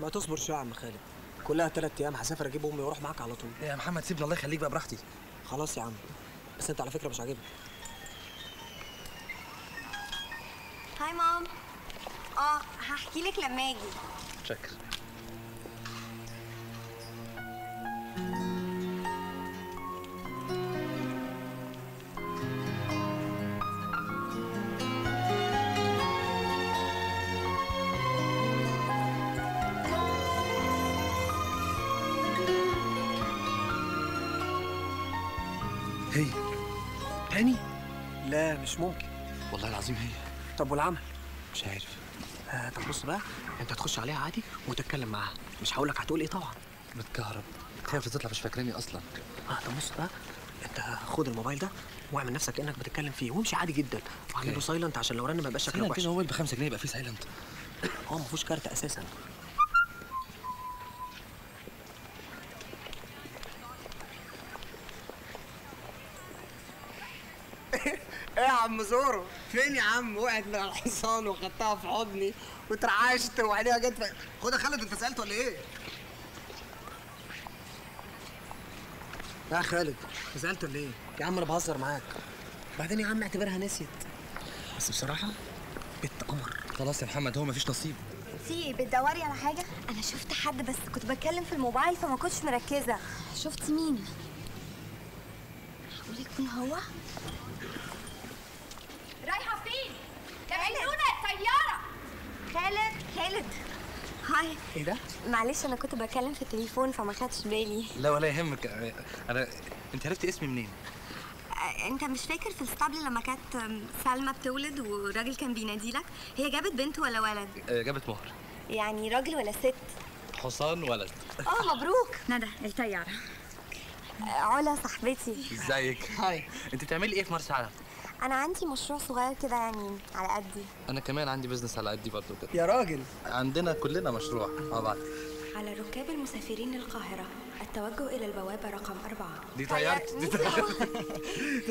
ما تصبر شوية يا عم خالد. كلها تلات أيام هسافر أجيب أمي وأروح معاك على طول. يا محمد سيبني الله يخليك بقى براحتي. خلاص يا عم. بس أنت على فكرة مش عاجبني. هاي مام آه هحكي لك لما آجي. شكر هي. تاني لا مش ممكن. والله العظيم هي. طب والعمل؟ مش عارف. آه طب بص بقى انت هتخش عليها عادي وتتكلم معاها. مش هقول لك هتقول إيه طبعا. متكهرب. خايف تطلع مش فاكراني أصلا. آه طب بص بقى انت خد الموبايل ده واعمل نفسك كأنك بتتكلم فيه وامشي عادي جدا. واعمل له أوكي. silent عشان لو رن ما يبقاش شكلك silent وحش. موبايل ب 5 جنيه يبقى فيه silent هو ما فيهوش card أساسا. إيه يا عم زورو؟ فين يا عم؟ وقعت من على الحصان وخدتها في حضني وترعشت وعينيها جت في... خد يا خالد انت سألت ولا إيه؟ يا خالد سألت ولا إيه؟ يا عم أنا بهزر معاك. بعدين يا عم اعتبرها نسيت. بس بصراحة بنت قمر. خلاص يا محمد هو مفيش نصيب. في إيه بتدوري على حاجة؟ أنا شفت حد بس كنت بتكلم في الموبايل فما كنتش مركزة. شفتي مين؟ معقول يكون هو رايحة فين؟ كملونا الطيارة خالد خالد هاي إيه ده؟ معلش أنا كنت بتكلم في التليفون فما خدتش بالي. لا ولا يهمك. أنا أنت عرفتي اسمي منين؟ آه، أنت مش فاكر في الاسطبل لما كانت سلمى بتولد والراجل كان بينادي لك؟ هي جابت بنت ولا ولد؟ آه، جابت مهر. يعني راجل ولا ست؟ حصان ولد. أه مبروك. ندى الطياره علا صاحبتي. إزيك؟ hi. أنت بتعملي إيه في مرسى علم؟ أنا عندي مشروع صغير كده يعني على قدي. أنا كمان عندي business على قدي برضه كده. يا راجل. عندنا كلنا مشروع مع بعض. على ركاب المسافرين للقاهرة التوجه إلى البوابة رقم أربعة. دي طيارتي دي طيارتي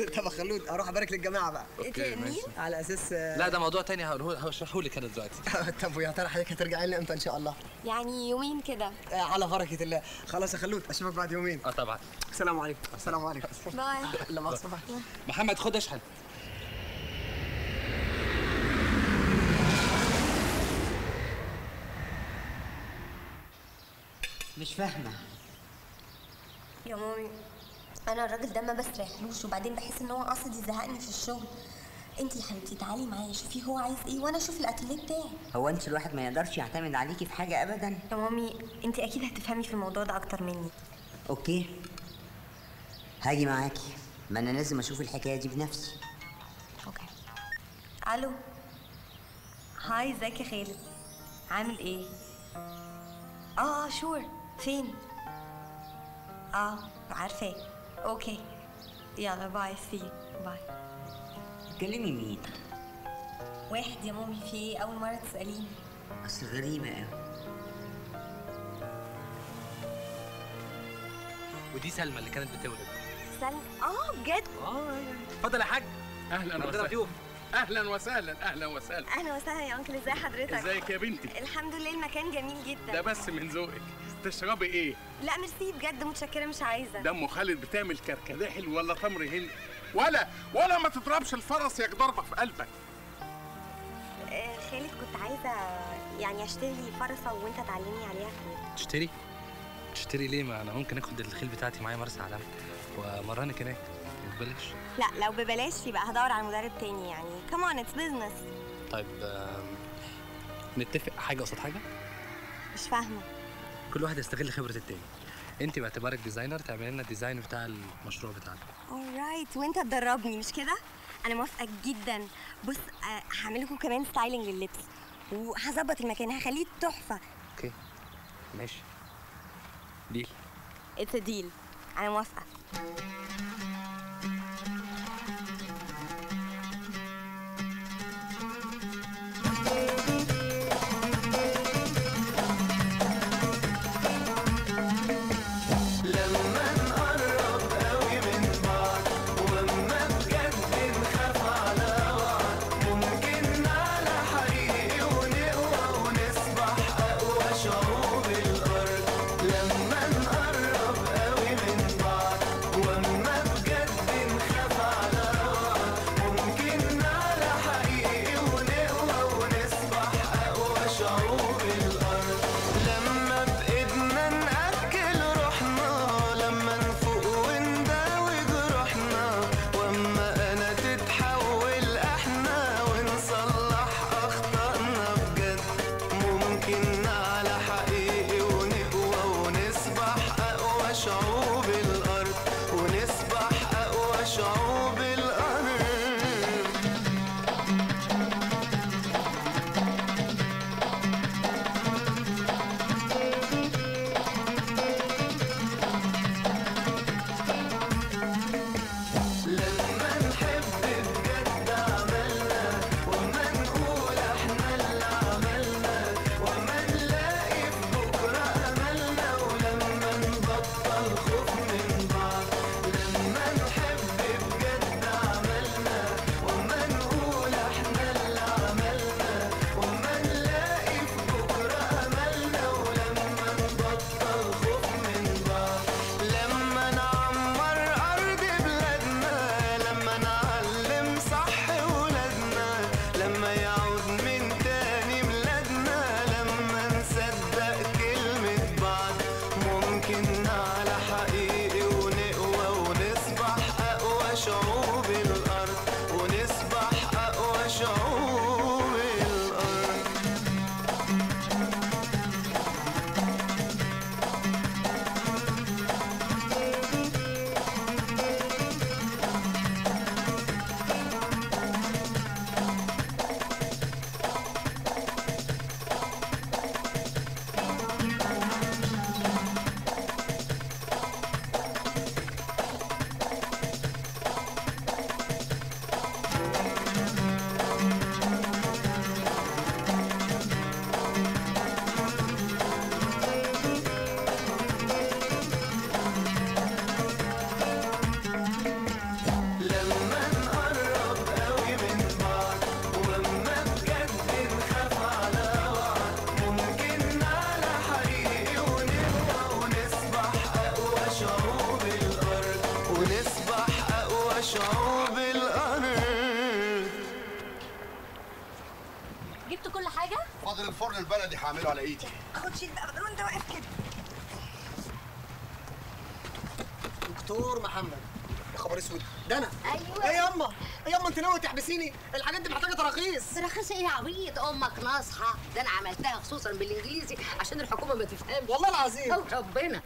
طب يا خلود أروح أبارك للجماعة بقى. okay ماشي. على أساس لا ده موضوع تاني هشرحه لك أنا دلوقتي. طب ويا ترى حضرتك هترجعي لنا إمتى إن شاء الله؟ يعني يومين كده. آه، على بركة الله. خلاص يا خلود أشوفك بعد يومين. آه طبعا. السلام عليكم. السلام عليكم. باي. لا مؤاخذه محمد خد اشحن. مش فاهمة. يا مامي أنا الراجل ده ما بستريحلوش وبعدين بحس إن هو قاصد يزهقني في الشغل. انت يا حبيبتي تعالي معايا شوفي هو عايز إيه وأنا أشوف الاتelier بتاعي. هو انت الواحد ما يقدرش يعتمد عليكي في حاجة أبدا؟ يا مامي انت أكيد هتفهمي في الموضوع ده أكتر مني. OK. هاجي معاكي. ما أنا لازم أشوف الحكاية دي بنفسي. OK. ألو. Hi إزيك يا خالد؟ عامل إيه؟ آه آه sure فين؟ آه عارفاه OK. يلا bye. See bye. تكلمي مين؟ واحد يا مامي في إيه أول مرة تسأليني. أصل غريبة أوي. ودي سلمى اللي كانت بتولد. سلمى؟ آه بجد؟ آه اتفضل يا حاج. أهلا وسهلا. أهلا وسهلا أهلا وسهلا. أهلا وسهلا يا أنكل ازي حضرتك؟ إزيك يا بنتي؟ الحمد لله المكان جميل جدا. ده بس من ذوقك. تشربي إيه؟ لا ميرسي بجد متشكرة مش عايزة. دم خالد بتعمل كركداحل ولا تمر هندي ولا ولا ما تضربش الفرس يا ضربه في قلبك. آه، خالد كنت عايزة يعني أشتري فرصة وأنت تعلمني عليها. كمان تشتري؟ تشتري ليه؟ ما أنا ممكن آخد الخيل بتاعتي معايا مرسى علم. وامرنك هناك ببلاش. لا لو ببلاش يبقى هدور على مدرب تاني يعني. كمان اتس بزنس طيب نتفق حاجة قصاد حاجة؟ مش فاهمة. كل واحد يستغل خبرة التاني. انت باعتبارك designer تعملي لنا ال design بتاع المشروع بتاعنا alright وانت تدربني مش كده؟ أنا موافقة جدا. بص آه، هعمل لكم كمان styling للبس. وهظبط المكان هخليه تحفة. OK. ماشي. Deal It's deal أنا موافقة. فاضل الفرن البلدي هعمله على ايدي خد شيل بقى بدل وانت واقف كده دكتور محمد يا خبر اسود ده أنا أيوة. إيه ياما إيه ياما انت ناوي تحبسيني الحاجات دي محتاجة تراخيص ترخيص إيه يا عبيط أمك ناصحة ده أنا عملتها خصوصا بالانجليزي عشان الحكومة ما تفهمش والله العظيم أو ربنا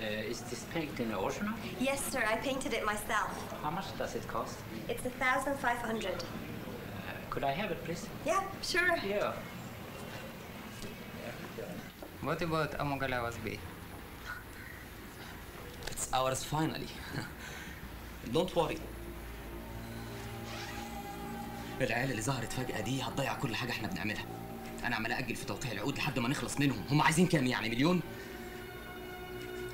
Uh, is this painting original? Yes, sir. I painted it myself. How much does it cost? It's a thousand five hundred. Could I have it, please? Yeah, sure. Yeah. What about Amogalawas Bay? It's ours finally. Don't worry. العيال اللي ظهرت فجأة دي هتضيع كل حاجة إحنا بنعملها. أنا عمال أجل في توقيع العقود لحد ما نخلص منهم، هم عايزين كام يعني مليون؟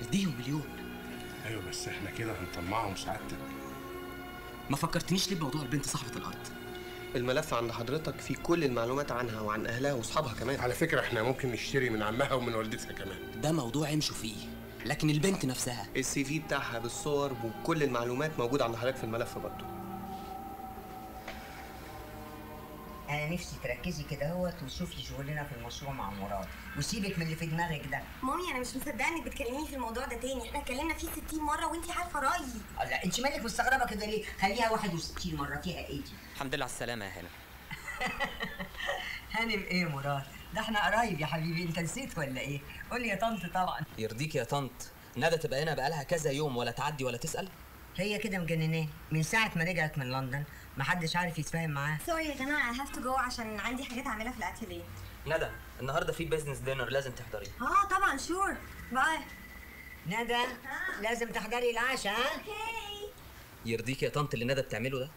اديهم مليون. أيوه بس إحنا كده هنطمعهم سعادتك ما فكرتنيش ليه بموضوع البنت صاحبة الأرض؟ الملف عند حضرتك فيه كل المعلومات عنها وعن أهلها وأصحابها كمان. على فكرة إحنا ممكن نشتري من عمها ومن والدتها كمان. ده موضوع يمشوا فيه، لكن البنت نفسها. السي في بتاعها بالصور وكل المعلومات موجودة عند حضرتك في الملف برضه. أنا نفسي تركزي كده اهوت وتشوفي شغلنا في المشروع مع مراد. وسيبك من اللي في دماغك ده. مامي أنا مش مصدقة إنك بتكلميني في الموضوع ده تاني. إحنا اتكلمنا فيه 60 مرة وانت عارفة رأيي. لا انت مالك مستغربة كده ليه؟ خليها 61 مرة فيها إيه دي؟ الحمد لله على السلامة يا هانم. هانم إيه يا مراد؟ ده إحنا قرايب يا حبيبي. أنت نسيت ولا إيه؟ قول لي يا طنط طبعا. يرضيك يا طنط. ندى تبقى هنا بقالها كذا يوم ولا تعدي ولا تسأل؟ هي كده مجنناه. من ساعة ما رجعت من لندن محدش عارف يتفاهم معاها Sorry يا جماعة I have to go عشان عندي حاجات أعملها في الاتيليه ندى النهارده في business dinner لازم تحضريه. آه طبعا sure bye ندى لازم تحضري العشاء ها؟ يرضيك يا طنط اللي ندى بتعمله ده؟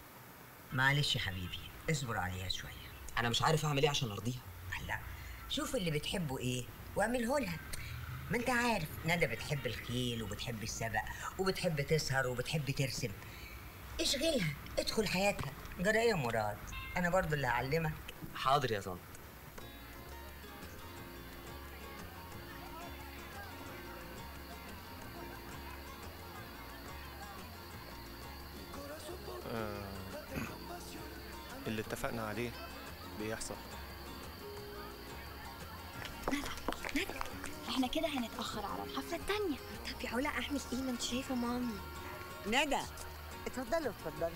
معلش يا حبيبي اصبر عليها شوية. أنا مش عارف أعمل إيه عشان أرضيها. لا شوف اللي بتحبه إيه واعمله لها. ما أنت عارف ندى بتحب الخيل وبتحب السبق وبتحب تسهر وبتحب ترسم. اشغلها ادخل حياتها. جرى إيه يا مراد. أنا برضو اللي هعلمك. حاضر يا طنط. اللي اتفقنا عليه بيحصل. إحنا كده هنتأخر على الحفلة التانية. طب يا علا اعمل إيه؟ ما أنت شايفة مامي. ندى اتفضلي اتفضلي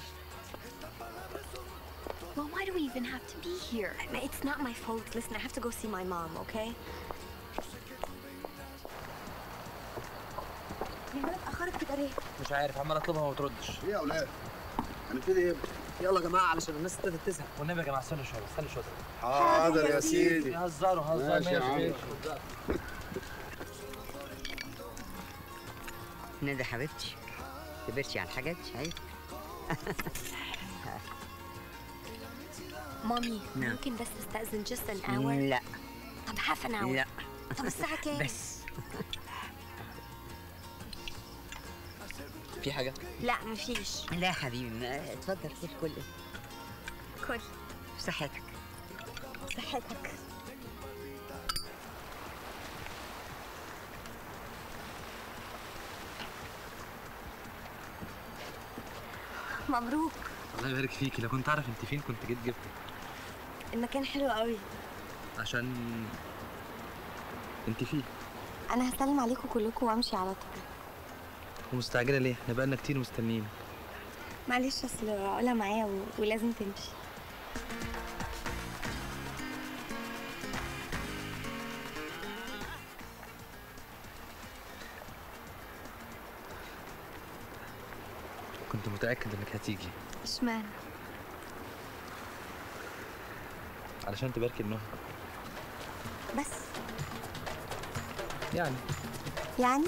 Well, why do we even have to be here? It's not my fault. Listen, I have to go see my mom, okay? اتأخرت كده ليه؟ مش عارف عمال أطلبها وما بتردش. إيه يا أولاد هنبتدي إيه يلا يا جماعة علشان الناس ابتدت تزهق. والنبي يا جماعة استنوا شوية استنوا شوية حاضر يا سيدي. يهزروا هزروا ماشي يا عم. ماشي. ندى حبيبتي. كبرتي على الحاجات عيب مامي نعم. ممكن بس استأذن just an hour؟ لا. طب half an hour. لا. طب الساعة كام؟ بس. في حاجة؟ لا مفيش. لا يا حبيبي اتفضل خد كل كل. صحتك. صحتك. مبروك. الله يبارك فيكي. لو كنت أعرف أنت فين كنت جيت جبتك. المكان حلو قوي. عشان أنت فيه. أنا هسلم عليكم كلكم وأمشي على طول. ومستعجلة ليه؟ إحنا بقالنا كتير مستنيين. معلش أصل علا معايا و... ولازم تمشي. كنت متأكد إنك هتيجي. إشمعنى؟ علشان تباركي النهى بس. يعني. يعني؟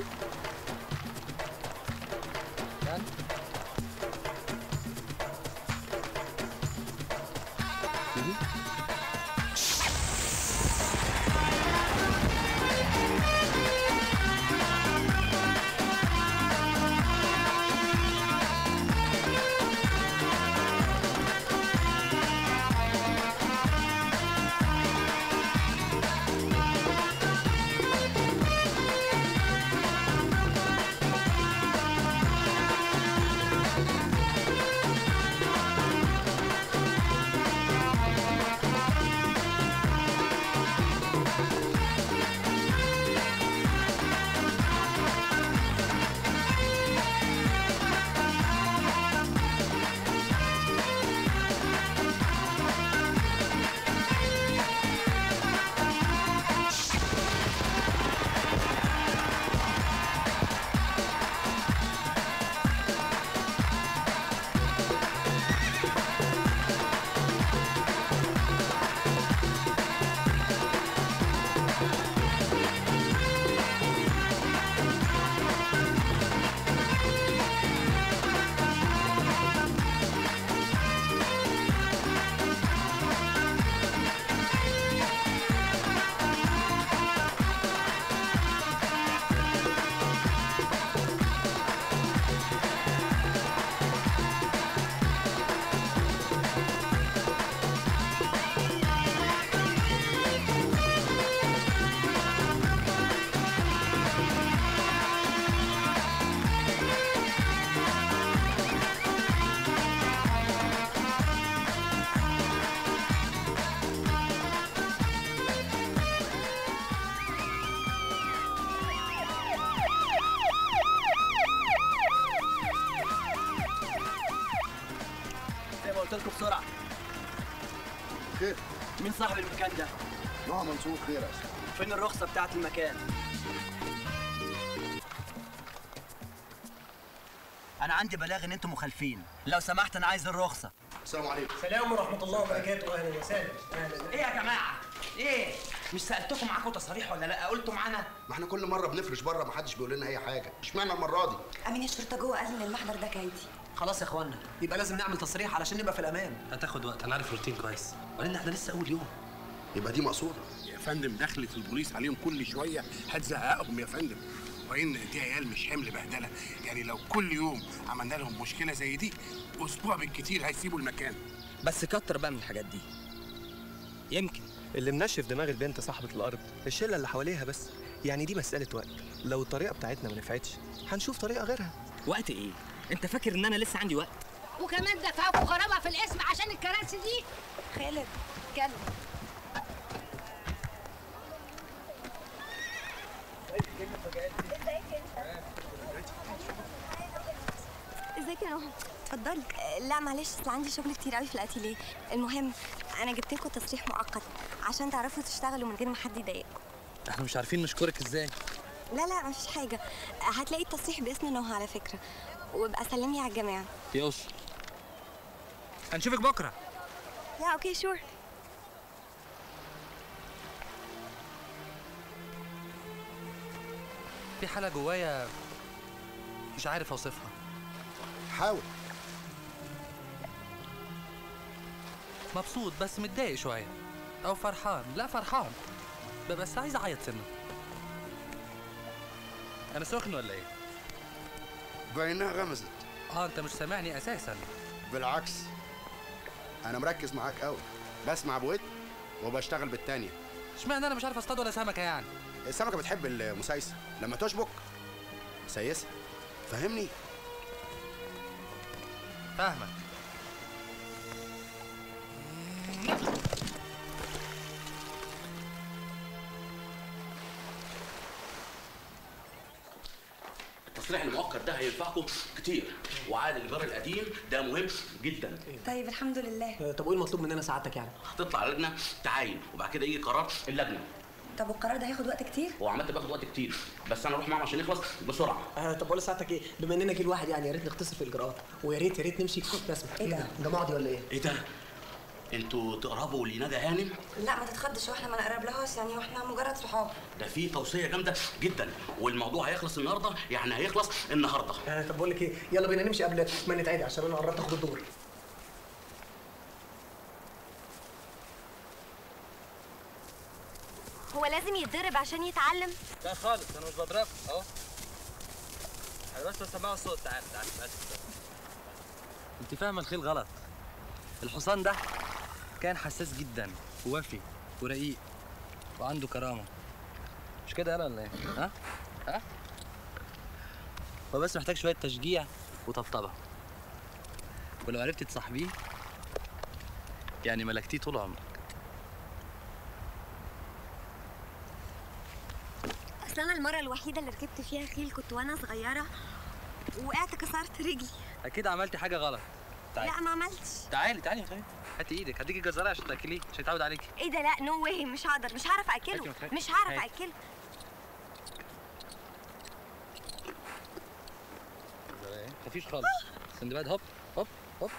يعني؟ لكم بسرعة. خير. مين صاحب المكان ده؟ نوع منصور خير. يا أستاذ. فين الرخصة بتاعت المكان؟ أنا عندي بلاغ إن أنتم مخالفين. لو سمحت أنا عايز الرخصة. السلام عليكم. السلام ورحمة الله وبركاته أهلا وسهلا. أهلا. إيه يا جماعة؟ إيه؟ مش سألتكم معاكم تصاريح ولا لأ؟ قلتوا معانا ما إحنا كل مرة بنفرش بره ما حدش بيقول لنا أي حاجة. إشمعنى المرة دي؟ أمين الشرطه جوه قال ان المحضر ده كايدي خلاص يا اخوانا يبقى لازم نعمل تصريح علشان نبقى في الامان. هتاخد وقت أنا عارف الروتين كويس. وبعدين إحنا لسه اول يوم. يبقى دي مقصودة. يا فندم دخلة البوليس عليهم كل شوية هتزهقهم يا فندم. وإن دي عيال مش حمل بهدلة. يعني لو كل يوم عملنا لهم مشكلة زي دي أسبوع بالكتير هيسيبوا المكان. بس كتر بقى من الحاجات دي. يمكن. اللي منشف دماغ البنت صاحبة الأرض الشلة اللي حواليها بس. يعني دي مسألة وقت. لو الطريقة بتاعتنا ما نفعتش هنشوف طريقة غيرها. وقت إيه؟ انت فاكر ان أنا لسه عندي وقت؟ وكمان دفعوكوا غرامه في الاسم عشان الكراسي دي. خالد اتكلم ازيك يا نهى اتفضلي. لا معلش اصل عندي شغل كتير قوي في الاتيليه المهم أنا جبت لكم تصريح مؤقت عشان تعرفوا تشتغلوا من غير ما حد يضايقكم. إحنا مش عارفين نشكرك إزاي. لا لا مفيش حاجة. هتلاقي التصريح باسم نهى على فكرة. وابقى سلمي على الجماعه يوش هنشوفك بكرة. يا أوكي شور في حالة جوايا مش عارف أوصفها. حاول. مبسوط بس متضايق شوية. أو فرحان. لا فرحان. بس عايز أعيط سنه أنا سخن ولا إيه؟ باينها غمزت. آه انت مش سامعني أساسا. بالعكس أنا مركز معاك قوي. بسمع بودن وبشتغل بالتانية. اشمعنى أنا مش عارف اصطاد ولا سمكة يعني؟ السمكة بتحب المسايسة. لما تشبك سيسها فهمني؟ فاهمك. التصريح المؤقت ده هينفعكم كتير. وعقد الايجار القديم ده مهم جدا. طيب الحمد لله. طب وايه المطلوب مننا سعادتك يعني. هتطلع لجنه تعاين وبعد كده يجي قرار اللجنة. طب والقرار ده هياخد وقت كتير؟ هو عملت بياخد وقت كتير بس أنا أروح معاهم عشان يخلص بسرعة. آه طب بقول لسعادتك إيه؟ بما إننا جيل واحد يعني يا ريت نختصر في الإجراءات ويا ريت يا ريت نمشي. رسمي إيه ده؟ ده معدي ولا إيه؟ إيه ده؟ أنتوا تقربوا لندى هانم لا ما تتخضش وإحنا ما نقرب لهاش يعني وإحنا مجرد صحاب. ده في توصية جامدة جدا والموضوع هيخلص النهارده يعني هيخلص النهارده. آه طب بقول لك إيه يلا بينا نمشي قبل ما نتعدي عشان أنا قربت أخد الدور. هو لازم يتدرب عشان يتعلم؟ لا خالص أنا مش بضربك أهو. أنا بس بسمعه الصوت تعال تعال تعال. أنت فاهمه الخيل غلط. الحصان ده كان حساس جدا ووفي ورقيق وعنده كرامة. مش كده يالا ولا إيه؟ ها؟ ها؟ هو بس محتاج شوية تشجيع وطبطبة. ولو عرفت تصاحبيه يعني ملكتيه طول عمرك. اصل أنا المرة الوحيدة اللي ركبت فيها خيل كنت وأنا صغيرة وقعت كسرت رجلي. أكيد عملتي حاجة غلط. تعالي. لا ما عملتش. تعالي تعالي يا خالد. هاتي إيدك. هديكي جزرة عشان تاكليه عشان يتعود عليكي. إيه ده؟ لا نو واي مش هقدر مش هعرف اكله. مش هعرف. اكله. إيه؟ مفيش خالص. سندباد هوب هوب هوب.